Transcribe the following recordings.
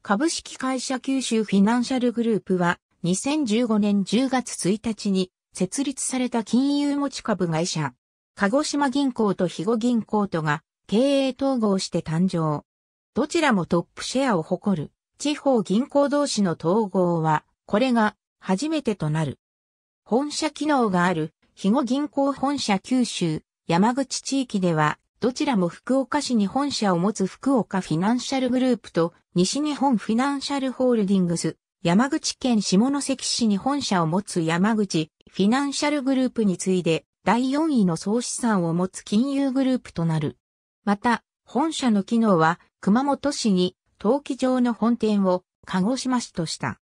株式会社九州フィナンシャルグループは2015年10月1日に設立された金融持ち株会社。鹿児島銀行と肥後銀行とが経営統合して誕生。どちらもトップシェアを誇る地方銀行同士の統合は、これが初めてとなる。本社機能がある肥後銀行本社九州、山口地域では、どちらも福岡市に本社を持つ福岡フィナンシャルグループと西日本フィナンシャルホールディングス、山口県下関市に本社を持つ山口フィナンシャルグループに次いで第4位の総資産を持つ金融グループとなる。また、本社の機能は熊本市に登記上の本店を鹿児島市とした。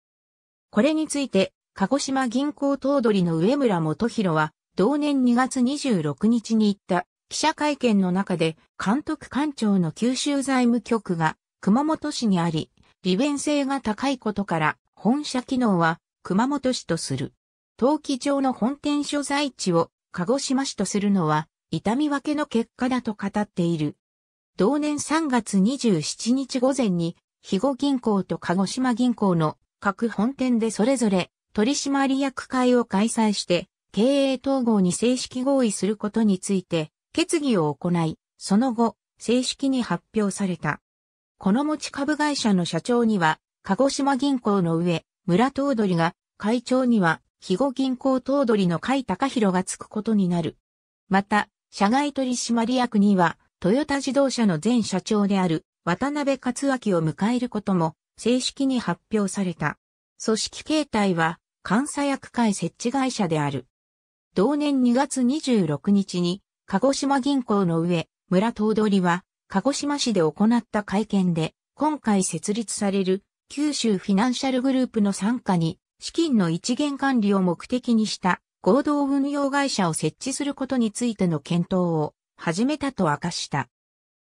これについて、鹿児島銀行頭取の上村元弘は、同年2月26日に行った記者会見の中で、監督官庁の九州財務局が熊本市にあり、利便性が高いことから、本社機能は熊本市とする。登記上の本店所在地を鹿児島市とするのは、痛み分けの結果だと語っている。同年3月27日午前に、肥後銀行と鹿児島銀行の各本店でそれぞれ取締役会を開催して経営統合に正式合意することについて決議を行い、その後正式に発表された。この持ち株会社の社長には鹿児島銀行の上、村頭取が会長には肥後銀行頭取の甲斐隆弘がつくことになる。また、社外取締役にはトヨタ自動車の前社長である渡辺克明を迎えることも正式に発表された。組織形態は監査役会設置会社である。同年2月26日に鹿児島銀行の上、村頭取は鹿児島市で行った会見で今回設立される九州フィナンシャルグループの参加に資金の一元管理を目的にした合同運用会社を設置することについての検討を始めたと明かした。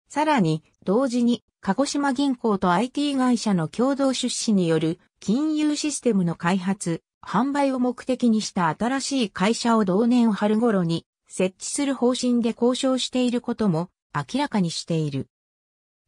さらに、同時に、鹿児島銀行と IT 会社の共同出資による金融システムの開発、販売を目的にした新しい会社を同年春頃に設置する方針で交渉していることも明らかにしている。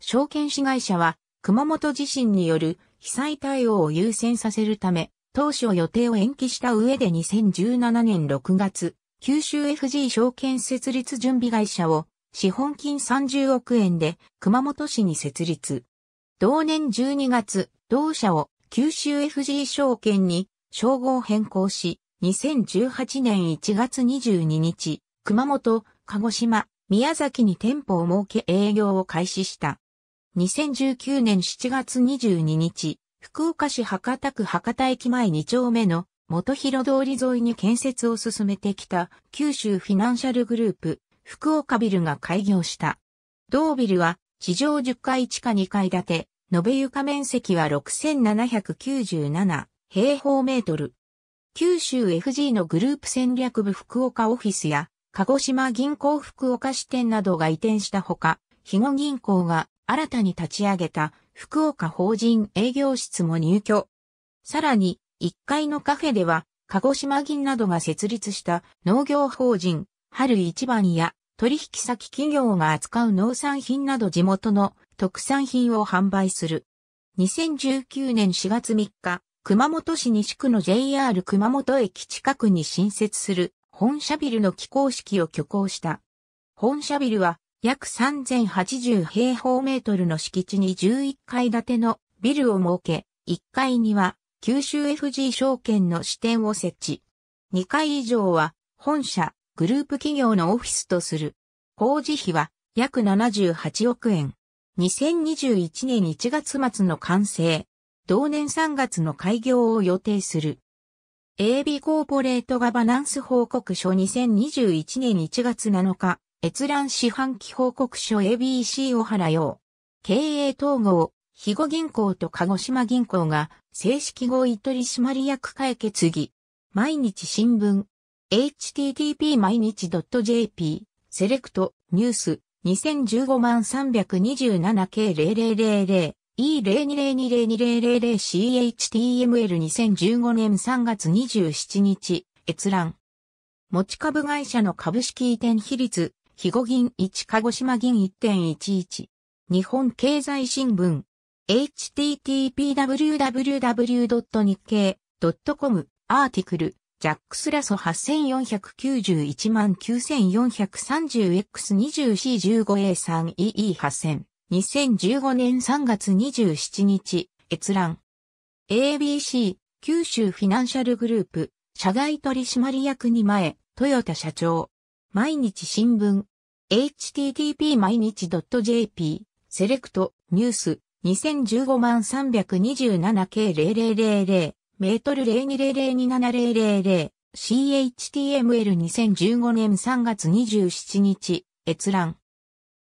証券市会社は熊本地震による被災対応を優先させるため、当初予定を延期した上で2017年6月、九州 FG 証券設立準備会社を資本金30億円で熊本市に設立。同年12月、同社を九州 FG 証券に称号変更し、2018年1月22日、熊本、鹿児島、宮崎に店舗を設け営業を開始した。2019年7月22日、福岡市博多区博多駅前2丁目の元広通り沿いに建設を進めてきた九州フィナンシャルグループ福岡ビルが開業した。同ビルは地上10階地下2階建て、延べ床面積は6797平方メートル。九州 FG のグループ戦略部福岡オフィスや鹿児島銀行福岡支店などが移転したほか、肥後銀行が新たに立ち上げた福岡法人営業室も入居。さらに、1階のカフェでは、鹿児島銀などが設立した農業法人、春一番や取引先企業が扱う農産品など地元の特産品を販売する。2019年4月3日、熊本市西区の JR 熊本駅近くに新設する本社ビルの起工式を挙行した。本社ビルは約3080平方メートルの敷地に11階建てのビルを設け、1階には九州 FG 証券の支店を設置。2階以上は本社、グループ企業のオフィスとする。工事費は約78億円。2021年1月末の完成。同年3月の開業を予定する。AB コーポレートガバナンス報告書2021年1月7日、閲覧四半期報告書 ABC 小原用。経営統合、肥後銀行と鹿児島銀行が正式合意取締役会決議。毎日新聞。http 毎日 .jp セレクトニュース2015万 327K0000 E0202000CHTML2015 年3月27日閲覧。持ち株会社の株式移転比率、肥後銀1鹿児島銀1.11。日本経済新聞。http://www. 日経 .com アーティクル、ジャックスラソ 84919400X24-15A3EE8000 2015年3月27日、閲覧。ABC、九州フィナンシャルグループ、社外取締役に前、豊田社長。毎日新聞。http 毎日 .jp、セレクト、ニュース、2015万 327K0000、メートル02002700、CHTML2015 年3月27日、閲覧。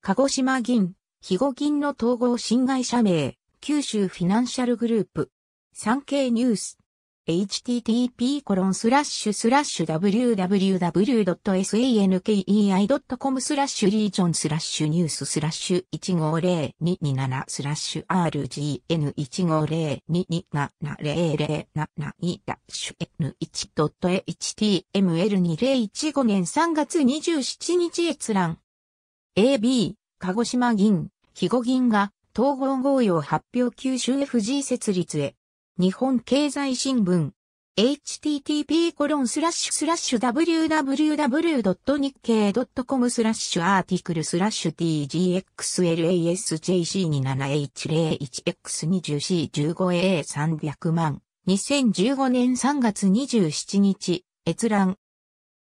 鹿児島銀、肥後銀の統合新会社名、九州フィナンシャルグループ。産経ニュース。http コロンスラッシュスラッシュ www.sankei.com スラッシュ region スラッシュニューススラッシュ150227スラッシュ rgn15022700 ダッシュ n1.html2015 年3月27日閲覧 AB 鹿児島銀、肥後銀が統合合意を発表九州 FG 設立へ。日本経済新聞。http コロンスラッシュスラッシュ www.nikkei.com スラッシュ article スラッシュ tgxlasjc271x20c15a300 万。2015年3月27日。閲覧。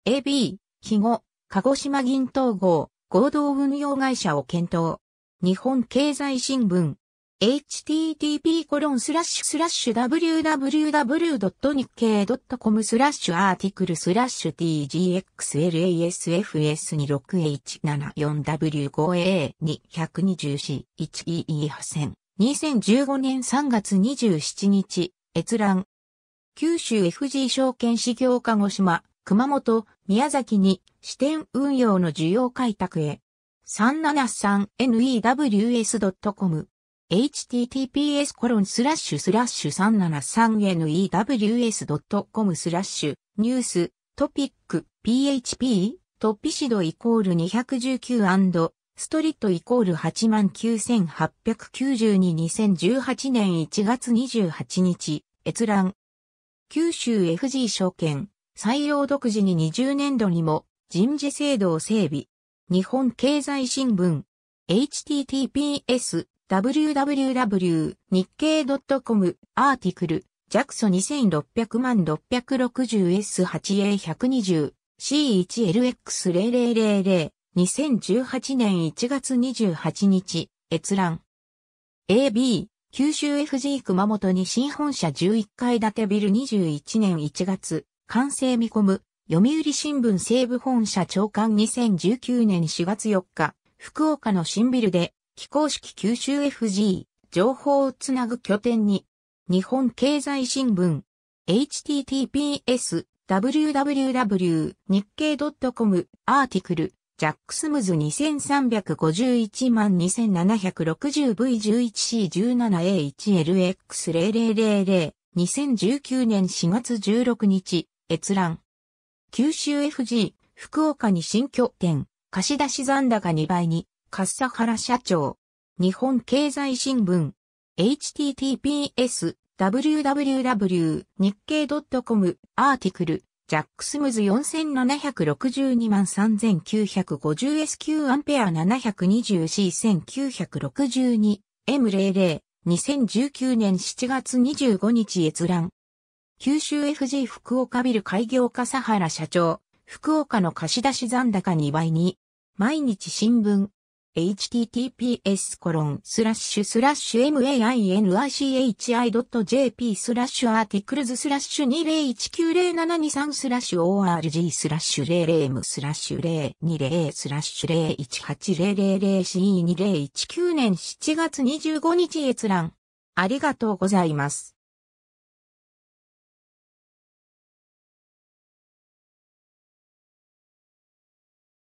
AB 肥後。鹿児島銀統合。合同運用会社を検討。日本経済新聞 http コロンスラッシュスラッシュ www.nikkei.com スラッシュ article スラッシュ tgxlasfs26174W5A224-1EE8000 2015年3月27日閲覧九州 FG 証券事業鹿児島、熊本、宮崎に支店運用の需要開拓へ 373news.com https コロンスラッシュスラッシュ 373news.com スラッシュニューストピック。php トピシドイコール219ストリットイコール89892 2018年1月28日閲覧九州 FG 証券。採用独自に20年度にも人事制度を整備。日本経済新聞 https www. 日経 .com アーティクル、JAXO2600 万 660S8A120 C1LX0000 2018年1月28日閲覧 AB 九州 FG 熊本に新本社11階建てビル21年1月完成見込む読売新聞西部本社長官2019年4月4日福岡の新ビルで非公式九州 FG、情報をつなぐ拠点に、日本経済新聞、https www 日経 .com アーティクル、ジャックスムズ2351万 2760V11C17A1LX0000 2019年4月16日閲覧。九州 FG 福岡に新拠点貸出残高2倍に笠原社長。日本経済新聞。https www 日経 .com アーティクル。ジャックスムズ4762万 3950SQ アンペア 720C1962 M00 2019年7月25日閲覧。九州 FG 福岡ビル開業笠原社長。福岡の貸出残高2倍に。毎日新聞。https コロンスラッシュスラッシュ mainichi.jp スラッシュ articles スラッシュ20190723スラッシュ org スラッシュ 00m スラッシュ020スラッシュ 018000C2019 年7月25日閲覧。ありがとうございます。